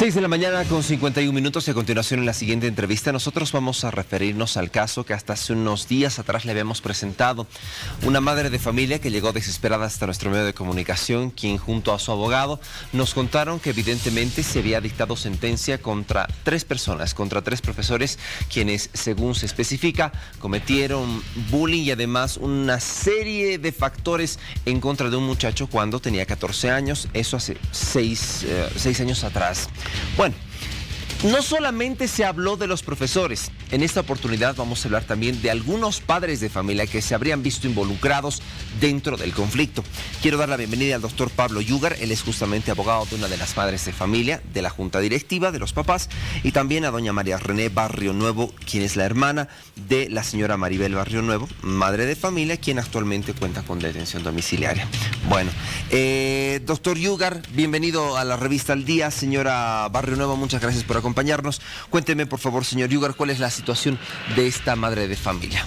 6 de la mañana con 51 minutos y a continuación en la siguiente entrevista nosotros vamos a referirnos al caso que hasta hace unos días atrás le habíamos presentado. Una madre de familia que llegó desesperada hasta nuestro medio de comunicación, quien junto a su abogado nos contaron que evidentemente se había dictado sentencia contra tres personas, contra tres profesores, quienes según se especifica cometieron bullying y además una serie de factores en contra de un muchacho cuando tenía 14 años, eso hace seis, eh, seis años atrás. Bueno, no solamente se habló de los profesores, en esta oportunidad vamos a hablar también de algunos padres de familia que se habrían visto involucrados dentro del conflicto. Quiero dar la bienvenida al doctor Pablo Yugar, él es justamente abogado de una de las madres de familia, de la junta directiva, de los papás, y también a doña María René Barrio Nuevo, quien es la hermana de la señora Maribel Barrio Nuevo, madre de familia, quien actualmente cuenta con detención domiciliaria. Bueno, eh, doctor Yugar, bienvenido a la revista Al Día, señora Barrio Nuevo, muchas gracias por acompañarnos acompañarnos. Cuénteme, por favor, señor Yugar, cuál es la situación de esta madre de familia.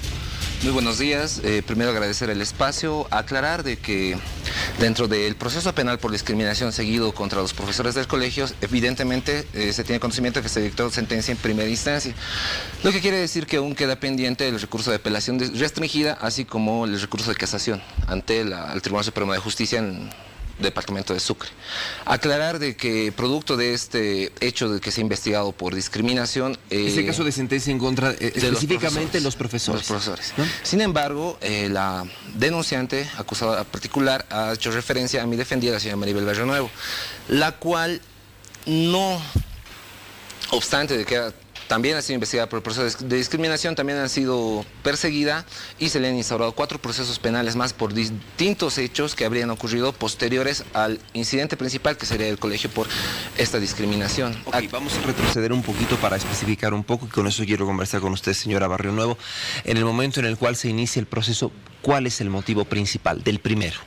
Muy buenos días. Eh, primero agradecer el espacio, aclarar de que dentro del proceso penal por discriminación seguido contra los profesores del colegio, evidentemente eh, se tiene conocimiento que se dictó sentencia en primera instancia, lo que quiere decir que aún queda pendiente el recurso de apelación restringida, así como el recurso de casación ante el Tribunal Supremo de Justicia en departamento de Sucre. Aclarar de que producto de este hecho de que se ha investigado por discriminación... Eh, Ese caso de sentencia en contra eh, específicamente los profesores. Los profesores. Sin embargo, eh, la denunciante, acusada particular, ha hecho referencia a mi defendida, la señora Maribel Barrio Nuevo, la cual no obstante de que también ha sido investigada por el proceso de discriminación, también ha sido perseguida y se le han instaurado cuatro procesos penales más por distintos hechos que habrían ocurrido posteriores al incidente principal que sería el colegio por esta discriminación. vamos a retroceder un poquito para especificar un poco y con eso quiero conversar con usted, señora Barrio Nuevo. En el momento en el cual se inicia el proceso, ¿cuál es el motivo principal del primero?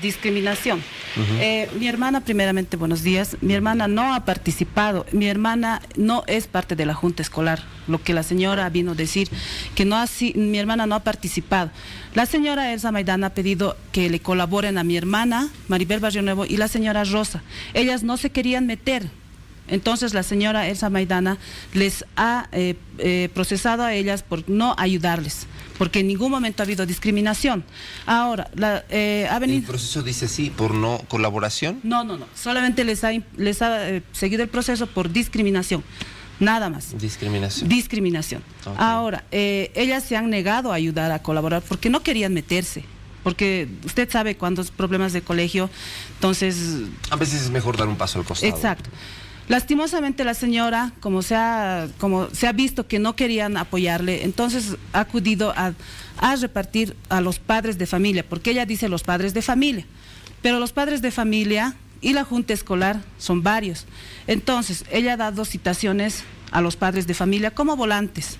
Discriminación. Eh, mi hermana, primeramente, buenos días. Mi hermana no ha participado. Mi hermana no es parte de la junta escolar. Lo que la señora vino a decir, que no así, mi hermana no ha participado. La señora Elsa Maidana ha pedido que le colaboren a mi hermana, Maribel Barrio Nuevo, y la señora Rosa. Ellas no se querían meter. Entonces la señora Elsa Maidana les ha eh, eh, procesado a ellas por no ayudarles porque en ningún momento ha habido discriminación. Ahora, la, eh, ha venido... ¿El proceso dice sí por no colaboración? No, no, no. Solamente les ha, les ha eh, seguido el proceso por discriminación. Nada más. Discriminación. Discriminación. Ahora, eh, ellas se han negado a ayudar a colaborar porque no querían meterse porque usted sabe cuando es problemas de colegio, entonces... A veces es mejor dar un paso al costado. Exacto. Lastimosamente la señora, como se ha, como se ha visto que no querían apoyarle, entonces ha acudido a, repartir a los padres de familia, porque ella dice los padres de familia, pero los padres de familia y la junta escolar son varios. Entonces, ella ha dado citaciones a los padres de familia como volantes.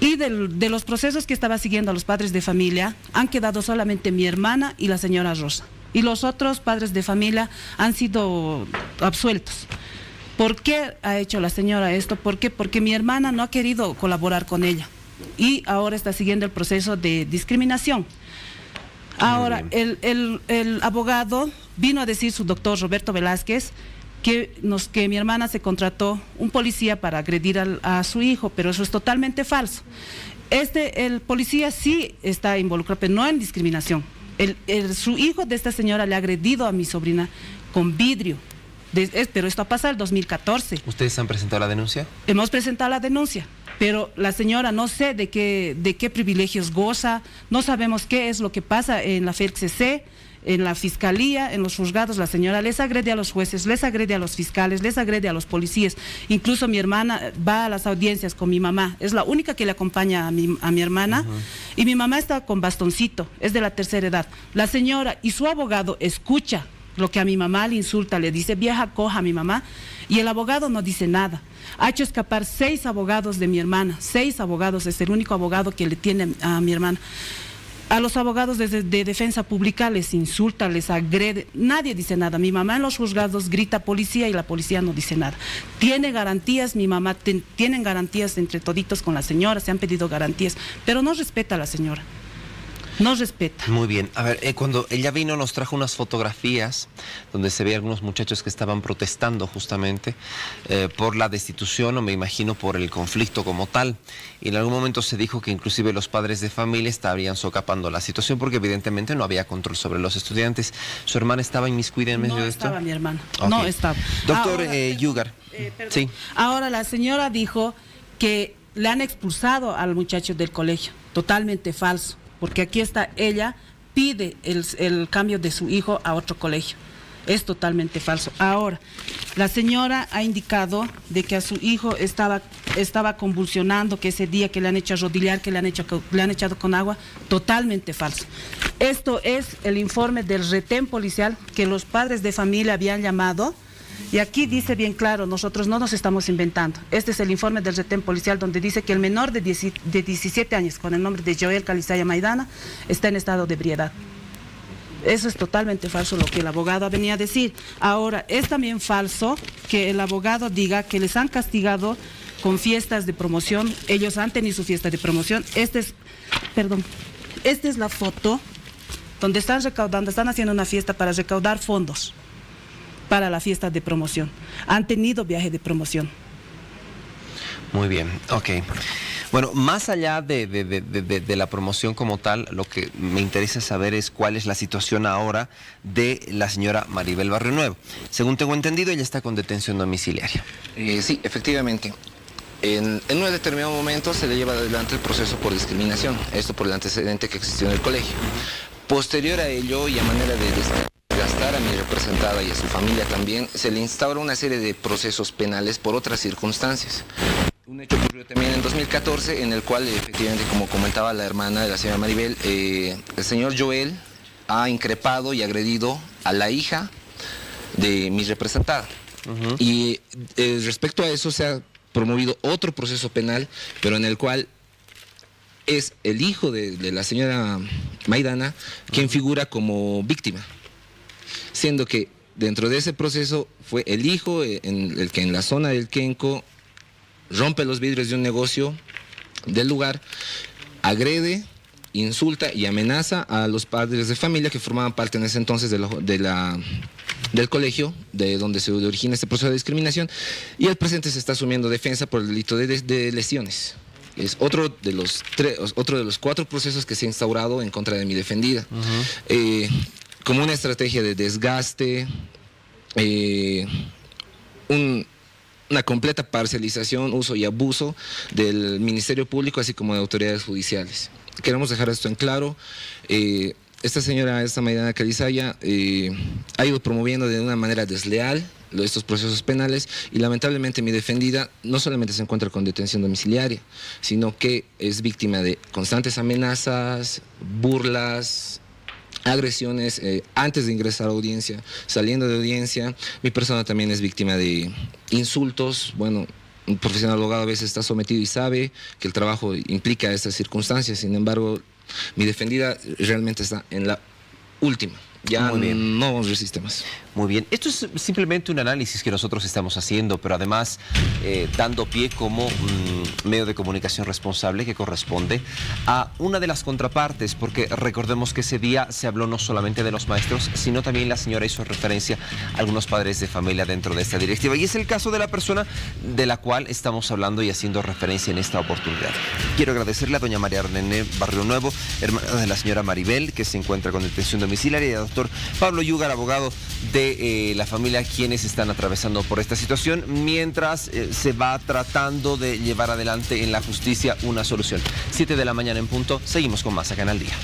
Y de los procesos que estaba siguiendo a los padres de familia, han quedado solamente mi hermana y la señora Rosa. Y los otros padres de familia han sido absueltos. ¿Por qué ha hecho la señora esto? ¿Por qué? Porque mi hermana no ha querido colaborar con ella y ahora está siguiendo el proceso de discriminación. Ahora, el, abogado vino a decir su doctor Roberto Velázquez que, nos, que mi hermana se contrató un policía para agredir a su hijo, pero eso es totalmente falso. Este, el policía sí está involucrado, pero no en discriminación. su hijo de esta señora le ha agredido a mi sobrina con vidrio pero esto ha pasado el 2014. ¿Ustedes han presentado la denuncia? Hemos presentado la denuncia, pero la señora no sé de qué, de qué privilegios goza, no sabemos qué es lo que pasa en la FERCC, en la fiscalía, en los juzgados, la señora les agrede a los jueces, les agrede a los fiscales, les agrede a los policías. Incluso mi hermana va a las audiencias con mi mamá, es la única que le acompaña a mi, a mi hermana, y mi mamá está con bastoncito, es de la tercera edad. La señora y su abogado escucha lo que a mi mamá le insulta, le dice, vieja coja a mi mamá, y el abogado no dice nada. Ha hecho escapar seis abogados de mi hermana, seis abogados, es el único abogado que le tiene a mi hermana. A los abogados de, defensa pública les insulta, les agrede, nadie dice nada. Mi mamá en los juzgados grita policía y la policía no dice nada. Tiene garantías, mi mamá tienen garantías entre toditos con la señora, se han pedido garantías, pero no respeta a la señora. No respeta. Muy bien. A ver, eh, cuando ella vino nos trajo unas fotografías donde se ve algunos muchachos que estaban protestando justamente eh, por la destitución o me imagino por el conflicto como tal. Y en algún momento se dijo que inclusive los padres de familia estarían socapando la situación porque evidentemente no había control sobre los estudiantes. ¿Su hermana estaba inmiscuida en medio de esto? No estaba mi hermana. No estaba. Doctor eh, Yugar. sí. Ahora la señora dijo que le han expulsado al muchacho del colegio. Totalmente falso porque aquí está ella, pide el, cambio de su hijo a otro colegio. Es totalmente falso. Ahora, la señora ha indicado de que a su hijo estaba, estaba convulsionando, que ese día que le han hecho arrodillar, que le han, hecho, le han echado con agua, totalmente falso. Esto es el informe del retén policial que los padres de familia habían llamado y aquí dice bien claro, nosotros no nos estamos inventando. Este es el informe del retén policial donde dice que el menor de, 17 años, con el nombre de Joel Calizaya Maidana, está en estado de ebriedad. Eso es totalmente falso lo que el abogado venía a decir. Ahora, es también falso que el abogado diga que les han castigado con fiestas de promoción. Ellos han tenido su fiesta de promoción. Este es, perdón, esta es la foto donde están recaudando, están haciendo una fiesta para recaudar fondos para la fiesta de promoción. Han tenido viaje de promoción. Muy bien, ok. Bueno, más allá de, la promoción como tal, lo que me interesa saber es cuál es la situación ahora de la señora Maribel Barrio Nuevo. Según tengo entendido, ella está con detención domiciliaria. Eh, sí, efectivamente. En, en, un determinado momento se le lleva adelante el proceso por discriminación, esto por el antecedente que existió en el colegio. Posterior a ello y a manera de mi representada y a su familia también, se le instaura una serie de procesos penales por otras circunstancias. Un hecho ocurrió también en 2014 en el cual efectivamente, como comentaba la hermana de la señora Maribel, eh, el señor Joel ha increpado y agredido a la hija de mi representada. Y eh, respecto a eso se ha promovido otro proceso penal, pero en el cual es el hijo de, la señora Maidana quien figura como víctima siendo que dentro de ese proceso fue el hijo eh, en el que en la zona del Kenco rompe los vidrios de un negocio del lugar, agrede, insulta y amenaza a los padres de familia que formaban parte en ese entonces de, la, del colegio, de donde se origina este proceso de discriminación, y el presente se está asumiendo defensa por el delito de, lesiones. Es otro de, los otro de los cuatro procesos que se ha instaurado en contra de mi defendida como una estrategia de desgaste, eh, una completa parcialización, uso y abuso del Ministerio Público, así como de autoridades judiciales. Queremos dejar esto en claro. Eh, esta señora, esta Maidana Calizaya, eh, ha ido promoviendo de una manera desleal estos procesos penales y lamentablemente mi defendida no solamente se encuentra con detención domiciliaria, sino que es víctima de constantes amenazas, burlas, agresiones eh, antes de ingresar a audiencia, saliendo de audiencia. Mi persona también es víctima de insultos. Bueno, un profesional abogado a veces está sometido y sabe que el trabajo implica estas circunstancias. Sin embargo, mi defendida realmente está en la última. Ya no resiste más. Muy bien, esto es simplemente un análisis que nosotros estamos haciendo, pero además eh, dando pie como mm, medio de comunicación responsable que corresponde a una de las contrapartes, porque recordemos que ese día se habló no solamente de los maestros, sino también la señora hizo referencia a algunos padres de familia dentro de esta directiva. Y es el caso de la persona de la cual estamos hablando y haciendo referencia en esta oportunidad. Quiero agradecerle a doña María René Barrio Nuevo, hermana de la señora Maribel, que se encuentra con detención domiciliaria, y al doctor Pablo Yugar, abogado de eh, la familia quienes están atravesando por esta situación, mientras eh, se va tratando de llevar adelante en la justicia una solución. Siete de la mañana en punto, seguimos con más acá en el día.